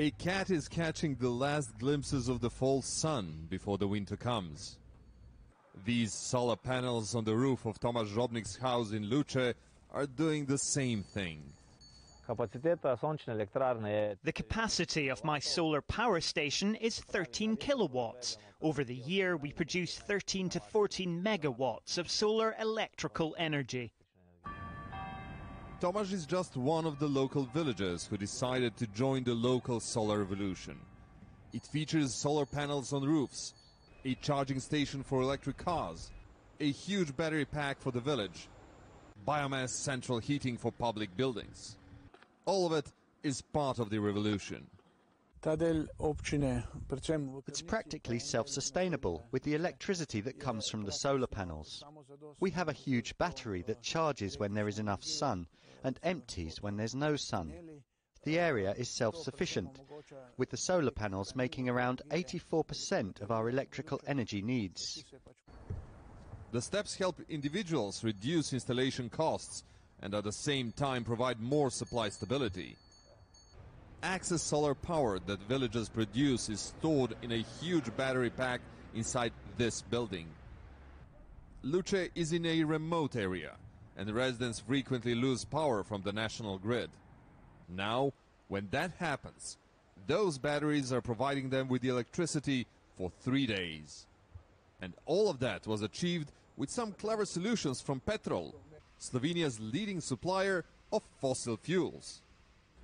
A cat is catching the last glimpses of the fall sun before the winter comes. These solar panels on the roof of Tomasz Żobnik's house in Luce are doing the same thing. The capacity of my solar power station is 13 kilowatts. Over the year, we produce 13 to 14 megawatts of solar electrical energy. Tomasz is just one of the local villagers who decided to join the local solar revolution. It features solar panels on roofs, a charging station for electric cars, a huge battery pack for the village, biomass central heating for public buildings. All of it is part of the revolution. It's practically self-sustainable with the electricity that comes from the solar panels. We have a huge battery that charges when there is enough sun and empties when there's no sun. The area is self-sufficient, with the solar panels making around 84% of our electrical energy needs. The steps help individuals reduce installation costs and at the same time provide more supply stability. Access solar power that villagers produce is stored in a huge battery pack inside this building. Luce is in a remote area and residents frequently lose power from the national grid. Now, when that happens, those batteries are providing them with the electricity for three days. And all of that was achieved with some clever solutions from Petrol, Slovenia's leading supplier of fossil fuels.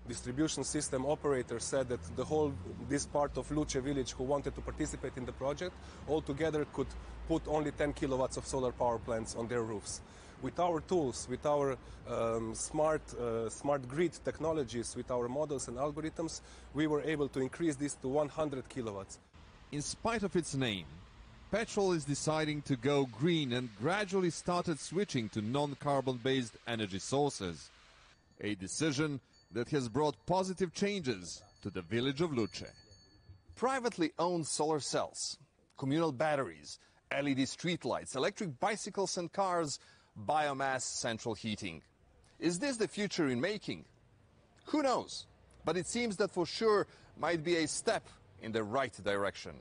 Distribution system operator said that the whole this part of Luce village who wanted to participate in the project all together could put only 10 kilowatts of solar power plants on their roofs. With our tools, with our um, smart uh, smart grid technologies, with our models and algorithms, we were able to increase this to 100 kilowatts. In spite of its name, Petrol is deciding to go green and gradually started switching to non-carbon based energy sources. A decision that has brought positive changes to the village of Luce. Privately owned solar cells, communal batteries, LED streetlights, electric bicycles and cars, biomass central heating. Is this the future in making? Who knows? But it seems that for sure might be a step in the right direction.